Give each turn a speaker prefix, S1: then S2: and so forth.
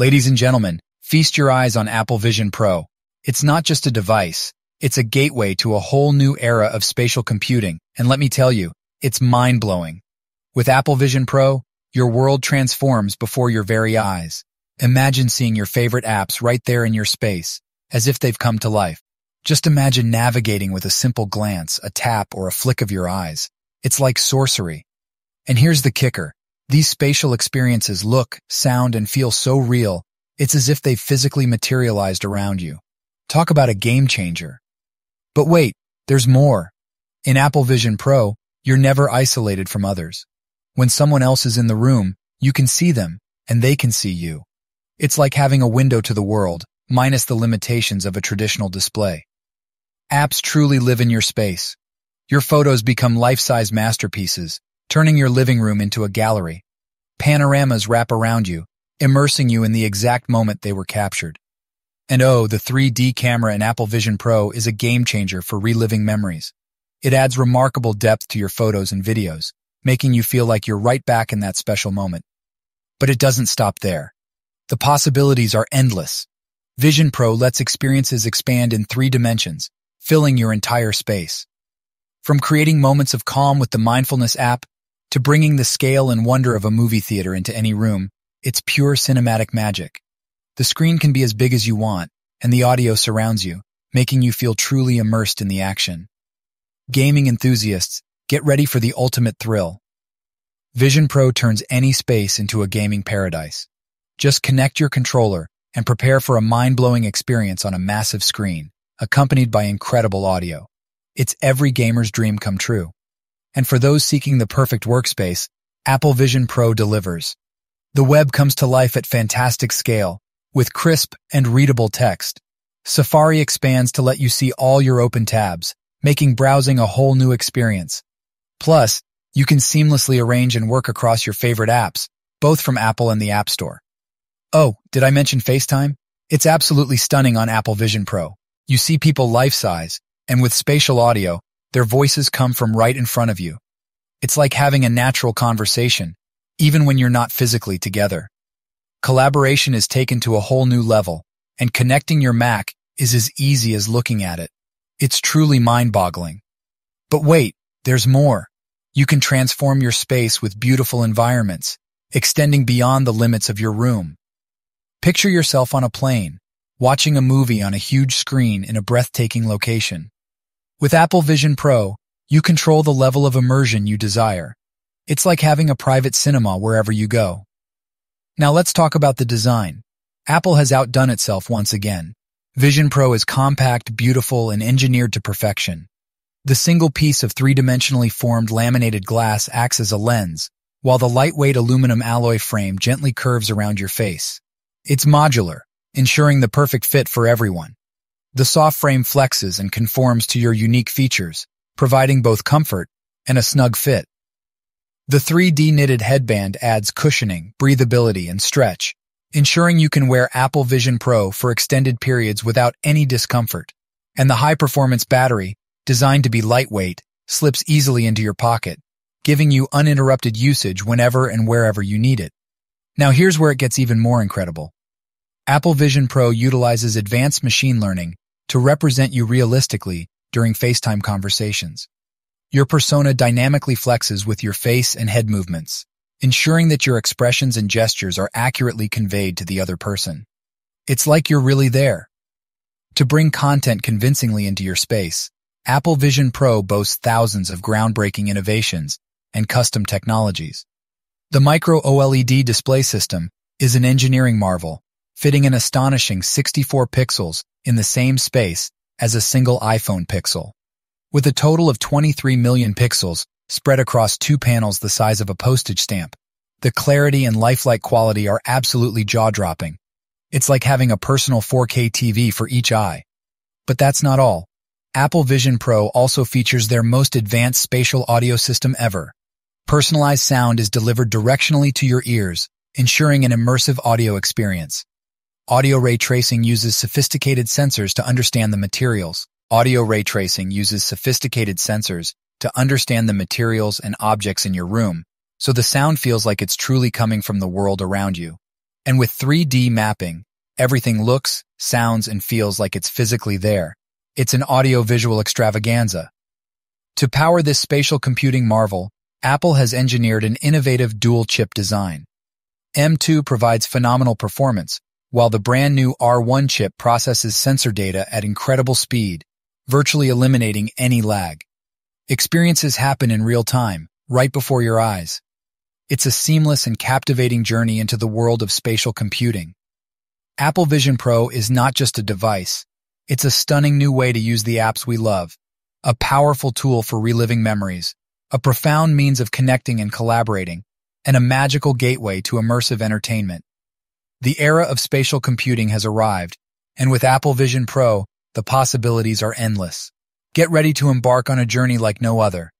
S1: Ladies and gentlemen, feast your eyes on Apple Vision Pro. It's not just a device, it's a gateway to a whole new era of spatial computing, and let me tell you, it's mind-blowing. With Apple Vision Pro, your world transforms before your very eyes. Imagine seeing your favorite apps right there in your space, as if they've come to life. Just imagine navigating with a simple glance, a tap, or a flick of your eyes. It's like sorcery. And here's the kicker. These spatial experiences look, sound, and feel so real, it's as if they've physically materialized around you. Talk about a game changer. But wait, there's more. In Apple Vision Pro, you're never isolated from others. When someone else is in the room, you can see them, and they can see you. It's like having a window to the world, minus the limitations of a traditional display. Apps truly live in your space. Your photos become life-size masterpieces, turning your living room into a gallery. Panoramas wrap around you, immersing you in the exact moment they were captured. And oh, the 3D camera in Apple Vision Pro is a game changer for reliving memories. It adds remarkable depth to your photos and videos, making you feel like you're right back in that special moment. But it doesn't stop there. The possibilities are endless. Vision Pro lets experiences expand in three dimensions, filling your entire space. From creating moments of calm with the Mindfulness app to bringing the scale and wonder of a movie theater into any room, it's pure cinematic magic. The screen can be as big as you want, and the audio surrounds you, making you feel truly immersed in the action. Gaming enthusiasts, get ready for the ultimate thrill. Vision Pro turns any space into a gaming paradise. Just connect your controller and prepare for a mind-blowing experience on a massive screen, accompanied by incredible audio. It's every gamer's dream come true. And for those seeking the perfect workspace, Apple Vision Pro delivers. The web comes to life at fantastic scale, with crisp and readable text. Safari expands to let you see all your open tabs, making browsing a whole new experience. Plus, you can seamlessly arrange and work across your favorite apps, both from Apple and the App Store. Oh, did I mention FaceTime? It's absolutely stunning on Apple Vision Pro. You see people life-size, and with spatial audio, their voices come from right in front of you. It's like having a natural conversation, even when you're not physically together. Collaboration is taken to a whole new level, and connecting your Mac is as easy as looking at it. It's truly mind-boggling. But wait, there's more. You can transform your space with beautiful environments, extending beyond the limits of your room. Picture yourself on a plane, watching a movie on a huge screen in a breathtaking location. With Apple Vision Pro, you control the level of immersion you desire. It's like having a private cinema wherever you go. Now let's talk about the design. Apple has outdone itself once again. Vision Pro is compact, beautiful, and engineered to perfection. The single piece of three-dimensionally formed laminated glass acts as a lens, while the lightweight aluminum alloy frame gently curves around your face. It's modular, ensuring the perfect fit for everyone. The soft frame flexes and conforms to your unique features, providing both comfort and a snug fit. The 3D knitted headband adds cushioning, breathability, and stretch, ensuring you can wear Apple Vision Pro for extended periods without any discomfort. And the high-performance battery, designed to be lightweight, slips easily into your pocket, giving you uninterrupted usage whenever and wherever you need it. Now here's where it gets even more incredible. Apple Vision Pro utilizes advanced machine learning to represent you realistically during FaceTime conversations. Your persona dynamically flexes with your face and head movements, ensuring that your expressions and gestures are accurately conveyed to the other person. It's like you're really there. To bring content convincingly into your space, Apple Vision Pro boasts thousands of groundbreaking innovations and custom technologies. The micro OLED display system is an engineering marvel fitting an astonishing 64 pixels in the same space as a single iPhone pixel. With a total of 23 million pixels spread across two panels the size of a postage stamp, the clarity and lifelike quality are absolutely jaw-dropping. It's like having a personal 4K TV for each eye. But that's not all. Apple Vision Pro also features their most advanced spatial audio system ever. Personalized sound is delivered directionally to your ears, ensuring an immersive audio experience. Audio ray tracing uses sophisticated sensors to understand the materials. Audio ray tracing uses sophisticated sensors to understand the materials and objects in your room, so the sound feels like it's truly coming from the world around you. And with 3D mapping, everything looks, sounds, and feels like it's physically there. It's an audio-visual extravaganza. To power this spatial computing marvel, Apple has engineered an innovative dual-chip design. M2 provides phenomenal performance, while the brand new R1 chip processes sensor data at incredible speed, virtually eliminating any lag. Experiences happen in real time, right before your eyes. It's a seamless and captivating journey into the world of spatial computing. Apple Vision Pro is not just a device, it's a stunning new way to use the apps we love, a powerful tool for reliving memories, a profound means of connecting and collaborating, and a magical gateway to immersive entertainment. The era of spatial computing has arrived, and with Apple Vision Pro, the possibilities are endless. Get ready to embark on a journey like no other.